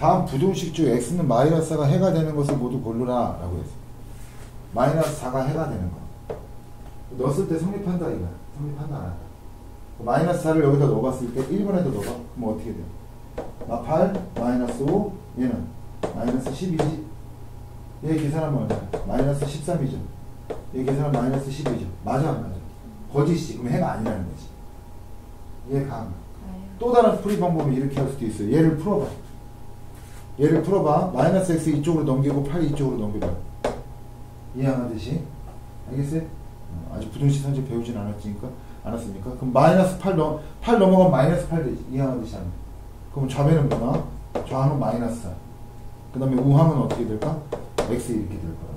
다음 부등식 중 x는 마이너스 4가 해가 되는 것을 모두 고르라 라고 했어. 마이너스 4가 해가 되는 거. 넣었을 때 성립한다 이거야 성립한다 안 한다. 마이너스 4를 여기다 넣어봤을 때 1번에다 넣어봐. 그럼 어떻게 돼? 마 8, 마이너스 5 얘는 마이너스 10이지. 얘 계산하면 얼마야? 마이너스 13이죠. 얘 계산하면 마이너스 10이죠. 맞아 안 맞아? 거짓이지. 그럼 해가 아니라는 거지. 이해가. 안 가? 또 다른 풀이 방법이 이렇게 할 수도 있어요. 얘를 풀어봐 얘를 풀어봐 마이너스 x 이쪽으로 넘기고 8 이쪽으로 넘겨봐 이해하듯이 알겠어요? 어, 아직 부등식 선제 배우진 않았으니까 않았으니까 그럼 마이너스 8 넘, 8 넘어가면 마이너스 8 되지 이해하듯이 하면 그럼 좌변은 뭐나? 좌항은 마이너스 4. 그 다음에 우항은 어떻게 될까? x 이렇게 될 거야.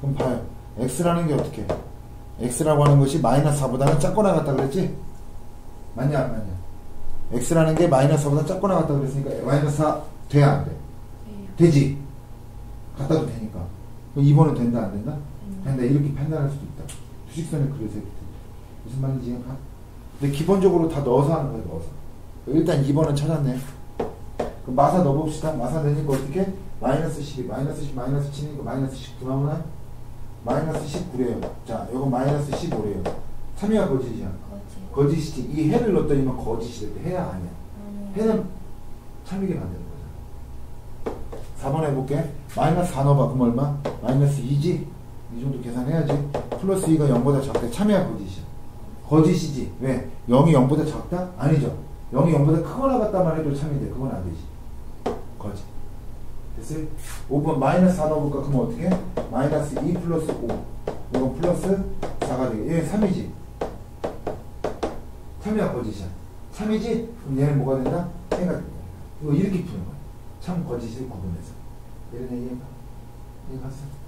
그럼 봐요. x라는 게 어떻게? x라고 하는 것이 마이너스 4보다는 작고 나갔다 그랬지? 맞냐 안 맞냐? x라는 게 마이너스 4보다 작고 나갔다 그랬으니까 마이너스 4 돼야 안 돼? 되지? 갖다도 되니까. 2번은 된다 안 된다? 된다 이렇게 판단할 수도 있다. 수직선을 그려서 이렇게 무슨 말인지 이해가? 근데 기본적으로 다 넣어서 하는 거야 넣어서. 일단 2번은 찾았네. 그럼 마사 넣어봅시다. 마사 내니까 어떻게? 마이너스 12, 마이너스 10, 마이너스 7이니까 마이너스 19 나오나? 마이너스 19래요. 자, 요거 마이너스 15래요. 참여가 거짓이야. 거짓이지. 이 해를 넣었더니만 거짓이 됐대. 해야 아니야. 해는 참이게 거잖아. 4번 해볼게. 마이너스 4 넣어봐. 그럼 얼마? 마이너스 2지? 이 정도 계산해야지. 플러스 2가 0보다 작대. 참여가 거짓이야. 거짓이지. 왜? 0이 0보다 작다? 아니죠. 0이 0보다 크거나 같다만 해도 참이 돼. 그건 안 되지. 거짓. 됐어요? 5번 마이너스 4 넣어볼까? 그럼 어떻게? 마이너스 2 플러스 5. 이건 플러스 4가 되게. 얘 3이지. 참이야 거짓이야. 참이지? 그럼 얘는 뭐가 된다? 해가 된다. 이거 이렇게 푸는 거야. 참 거짓을 구분해서. 이런 얘기가? 이해갔어?